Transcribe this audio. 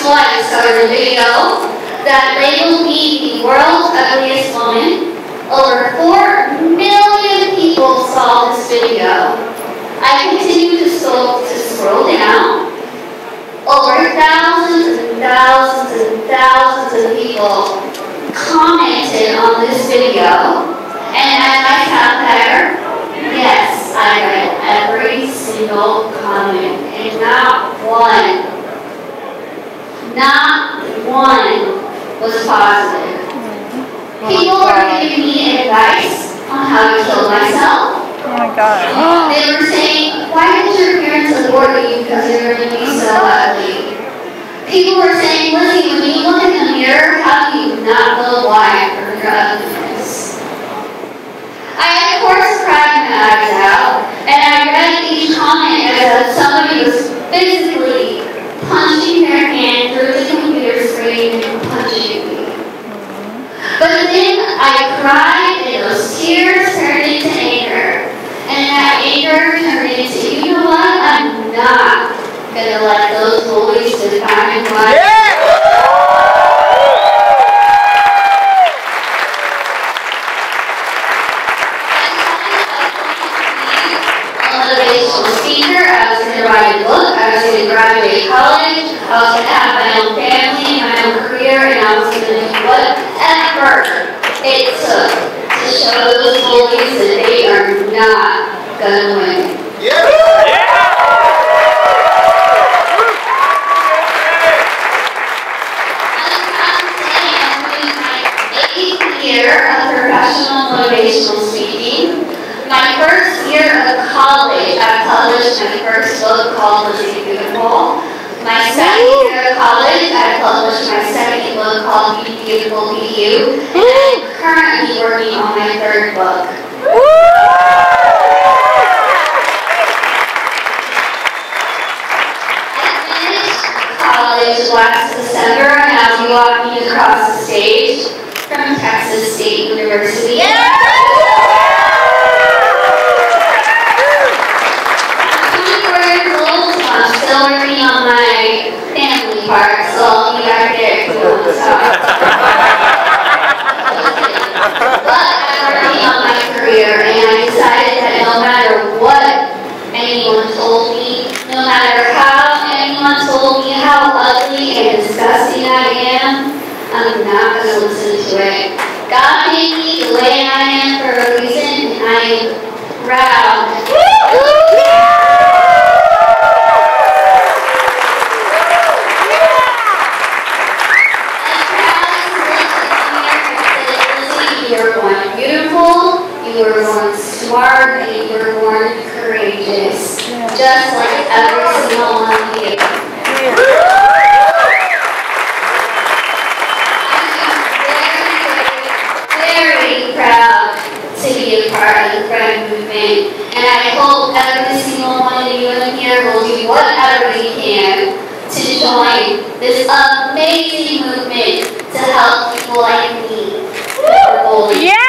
school, I discovered a video that labeled me the world's ugliest woman. Over 4 million people saw this video. I continue to scroll, to scroll down. Over thousands and thousands and thousands of people commented on this video. And as I sat there, yes, I read every single comment. And not one, not one was positive. People were giving me advice on how to kill myself. Oh my god. They were saying, why didn't your parents abort you because you're going to be so ugly? People were saying, Lizzie, when you look in the mirror, how do you not know why for your ugliness? I, of course, cried my eyes out, and I read each comment as if somebody was physically and punching me. But then I cried, and those tears turned into anger. And that anger turned into, you know what? I'm not gonna let those bullies define my speaker. I was going to write a book. I was going to graduate college. I was going to whatever it took to show those bullies that they are not going to win. I'm proud to say I'm doing my eighth year of professional motivational speaking. My first year of college, I published my first book called Lizzie Beautiful. My second year of college, I published my second book called Be Beautiful Be You. And I'm currently working on my third book. I finished college last December and I'll be walking across the stage from Texas State University. I'm so I'll be if you want to talk. But I'm working on my career and I decided that no matter what anyone told me, no matter how anyone told me how ugly and disgusting I am, I'm not going to listen to it. God made me the way I am for a reason, and I am proud. I'm proud to live in America that Lizzie, you were born beautiful, born smart, and you were born courageous. Just like every single one of you. I'm very, very proud to be a part of the Friend Movement, and I hope every single one of you in here will do whatever you can to join this amazing movement to help people like me. Yeah!